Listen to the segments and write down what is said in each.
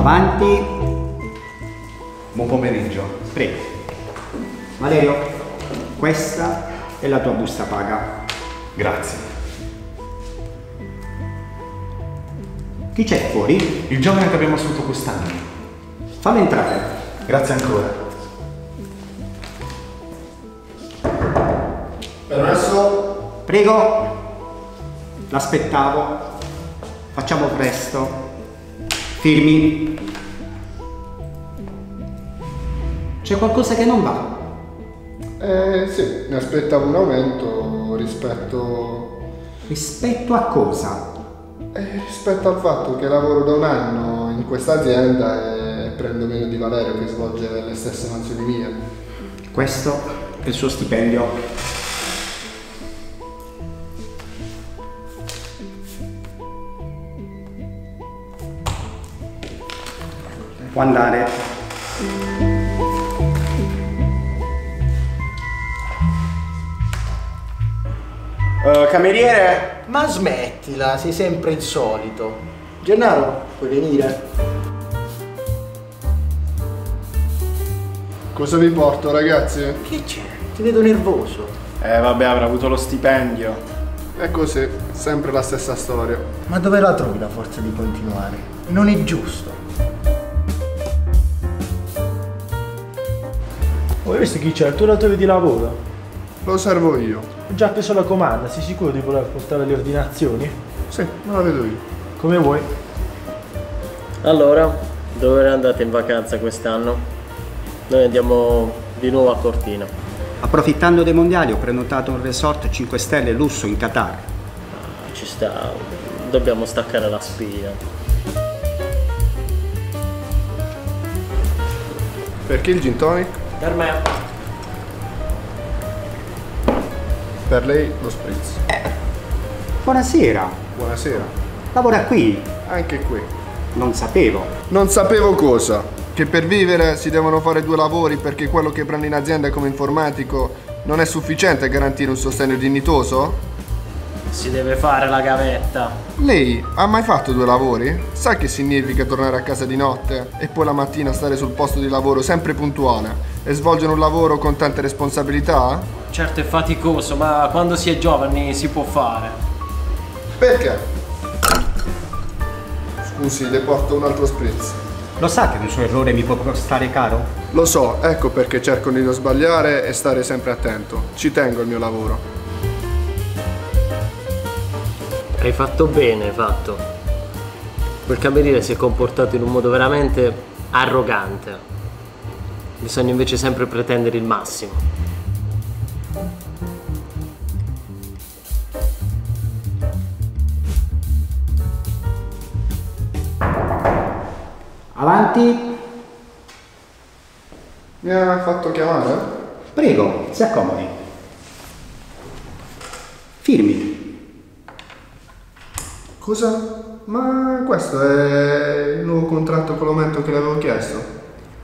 Avanti. Buon pomeriggio. Prego. Valerio, questa è la tua busta paga. Grazie. Chi c'è fuori? Il giovane che abbiamo assunto quest'anno. Fallo entrare. Grazie ancora. Permesso? Prego. L'aspettavo. Facciamo presto. Firmi. C'è qualcosa che non va? Eh sì, mi aspettavo un aumento rispetto... Rispetto a cosa? eh, rispetto al fatto che lavoro da un anno in questa azienda e prendo meno di Valerio che svolge le stesse mansioni mie. Questo è il suo stipendio. Può andare. Eh, cameriere? Ma smettila, sei sempre il solito. Gennaro, puoi venire? Cosa vi porto ragazzi? Che c'è? Ti vedo nervoso. Eh vabbè, avrà avuto lo stipendio. È così, sempre la stessa storia. Ma dove la trovi la forza di continuare? Non è giusto. Hai visto chi c'è? Il tuo datore di lavoro? Lo servo io. Ho già preso la comanda, sei sicuro di voler portare le ordinazioni? Sì, me la vedo io. Come vuoi. Allora, dove andate in vacanza quest'anno? Noi andiamo di nuovo a Cortina. Approfittando dei mondiali ho prenotato un resort 5 stelle lusso in Qatar. Ci sta, dobbiamo staccare la spina. Perché il gin tonic? Per me. Per lei lo spritz. Buonasera, Buonasera. lavora qui. Anche qui. Non sapevo. Non sapevo cosa. Che per vivere si devono fare due lavori perché quello che prendo in azienda come informatico non è sufficiente a garantire un sostegno dignitoso? Si deve fare la gavetta. Lei ha mai fatto due lavori? Sa che significa tornare a casa di notte e poi la mattina stare sul posto di lavoro sempre puntuale e svolgere un lavoro con tante responsabilità? Certo è faticoso, ma quando si è giovani si può fare. Perché? Scusi, le porto un altro spritz. Lo sa che un suo errore mi può costare caro? Lo so, ecco perché cerco di non sbagliare e stare sempre attento. Ci tengo al mio lavoro. Hai fatto bene, hai fatto. Quel cameriere si è comportato in un modo veramente arrogante. Bisogna invece sempre pretendere il massimo. Avanti. Mi ha fatto chiamare? Prego, si accomodi. Firmi. Cosa? Ma questo è il nuovo contratto con l'aumento che le avevo chiesto.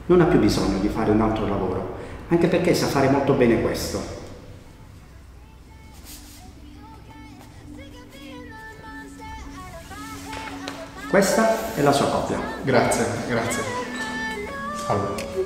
Non ha più bisogno di fare un altro lavoro, anche perché sa fare molto bene questo. Questa è la sua copia. Grazie, grazie. Allora.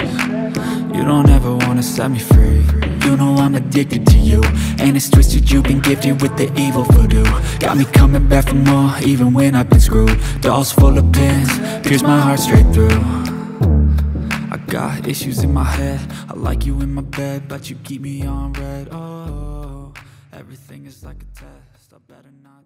You don't ever wanna set me free. You know I'm addicted to you. And it's twisted you've been gifted with the evil voodoo. Got me coming back for more even when I've been screwed. Dolls full of pins, pierce my heart straight through. I got issues in my head. I like you in my bed But you keep me on red. Oh, everything is like a test. I better not